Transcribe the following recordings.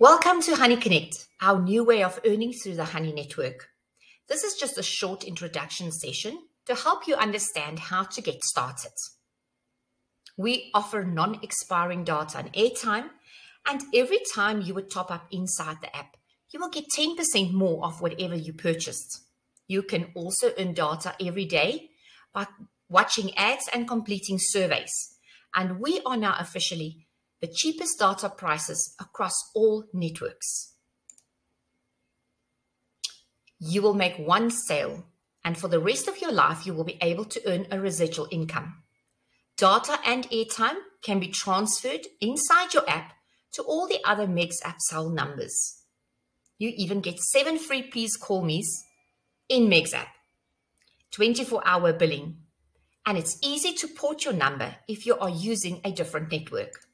Welcome to Honey Connect, our new way of earning through the Honey Network. This is just a short introduction session to help you understand how to get started. We offer non expiring data and airtime, and every time you would top up inside the app, you will get 10% more of whatever you purchased. You can also earn data every day by watching ads and completing surveys. And we are now officially the cheapest data prices across all networks. You will make one sale, and for the rest of your life, you will be able to earn a residual income. Data and airtime can be transferred inside your app to all the other Megs app cell numbers. You even get seven free Please Call Me's in Megs app, 24 hour billing, and it's easy to port your number if you are using a different network.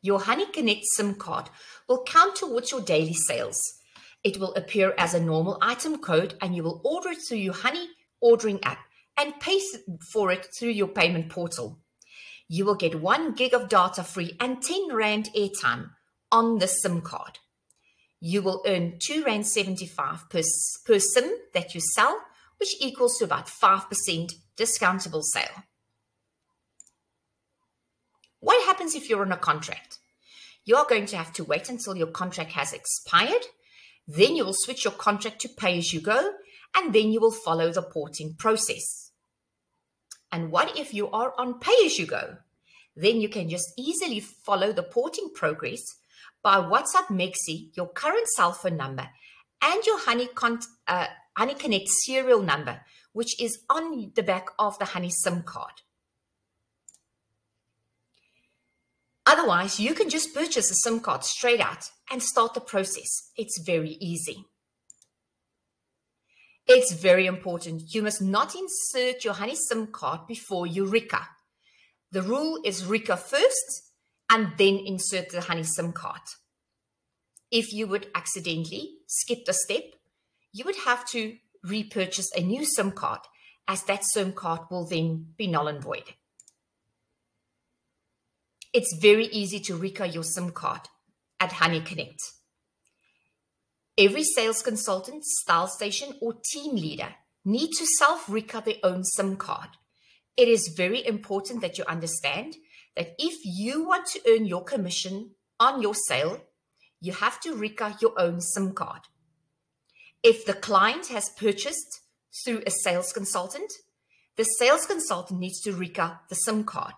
Your Honey Connect SIM card will count towards your daily sales. It will appear as a normal item code and you will order it through your Honey ordering app and pay for it through your payment portal. You will get 1 gig of data free and 10 Rand airtime on the SIM card. You will earn 2 Rand 75 per, per SIM that you sell, which equals to about 5% discountable sale. What happens if you're on a contract? You are going to have to wait until your contract has expired. Then you will switch your contract to pay as you go, and then you will follow the porting process. And what if you are on pay as you go? Then you can just easily follow the porting progress by WhatsApp Mexi, your current cell phone number, and your Honey, Con- uh, Honey Connect serial number, which is on the back of the Honey SIM card. Otherwise, you can just purchase a SIM card straight out and start the process. It's very easy. It's very important. You must not insert your Honey SIM card before RICA. The rule is RICA first and then insert the Honey SIM card. If you would accidentally skip the step, you would have to repurchase a new SIM card as that SIM card will then be null and void. It's very easy to RICA your SIM card at Honey Connect. Every sales consultant, style station, or team leader need to self RICA their own SIM card. It is very important that you understand that if you want to earn your commission on your sale, you have to RICA your own SIM card. If the client has purchased through a sales consultant, the sales consultant needs to RICA the SIM card.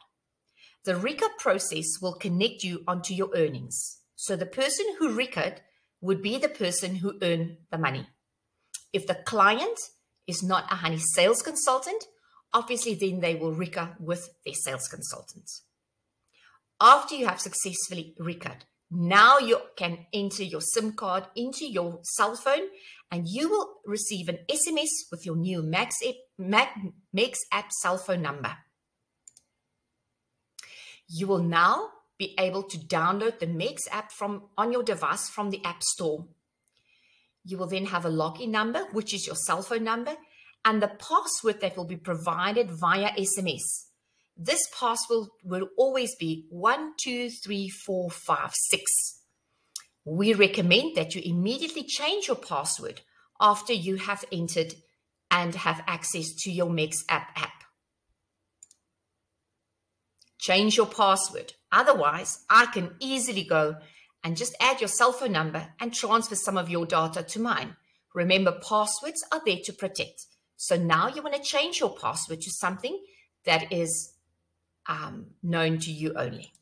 The RICA process will connect you onto your earnings. So the person who RICA'd would be the person who earned the money. If the client is not a honey sales consultant, obviously then they will RICA with their sales consultant. After you have successfully RICA'd, now you can enter your SIM card into your cell phone and you will receive an SMS with your new Max app, Megs app cell phone number. You will now be able to download the Megs app from on your device from the App Store. You will then have a login number, which is your cell phone number, and the password that will be provided via SMS. This password will always be one, two, three, four, five, six. We recommend that you immediately change your password after you have entered and have access to your Megs app app change your password. Otherwise, I can easily go and just add your cell phone number and transfer some of your data to mine. Remember, passwords are there to protect. So now you want to change your password to something that is um, known to you only.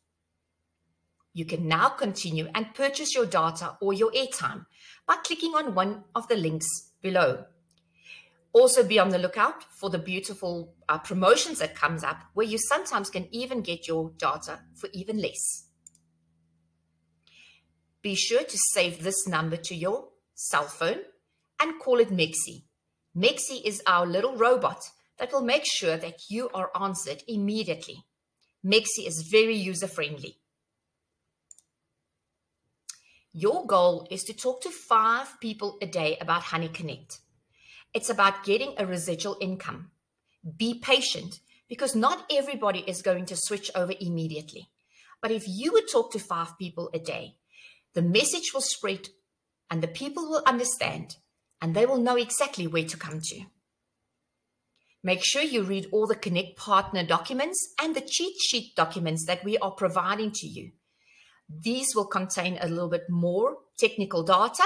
You can now continue and purchase your data or your airtime by clicking on one of the links below. Also be on the lookout for the beautiful uh, promotions that comes up where you sometimes can even get your data for even less. Be sure to save this number to your cell phone and call it Mexi. Mexi is our little robot that will make sure that you are answered immediately. Mexi is very user friendly. Your goal is to talk to five people a day about Honey Connect. It's about getting a residual income. Be patient because not everybody is going to switch over immediately. But if you would talk to five people a day, the message will spread and the people will understand and they will know exactly where to come to. Make sure you read all the Connect partner documents and the cheat sheet documents that we are providing to you. These will contain a little bit more technical data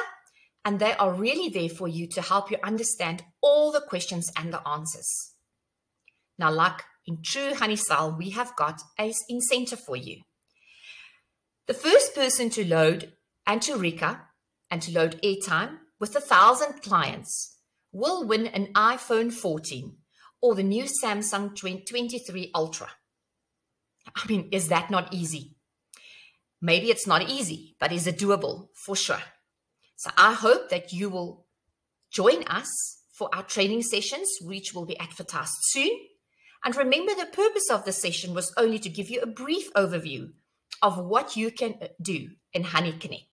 and they are really there for you to help you understand all the questions and the answers. Now, like in true honey style, we have got a incentive for you. The first person to load and to RICA and to load airtime with a thousand clients will win an iPhone 14 or the new Samsung 23 Ultra. I mean, is that not easy? Maybe it's not easy, but is it doable? For sure. So I hope that you will join us for our training sessions, which will be advertised soon. And remember, the purpose of the session was only to give you a brief overview of what you can do in Honey Connect.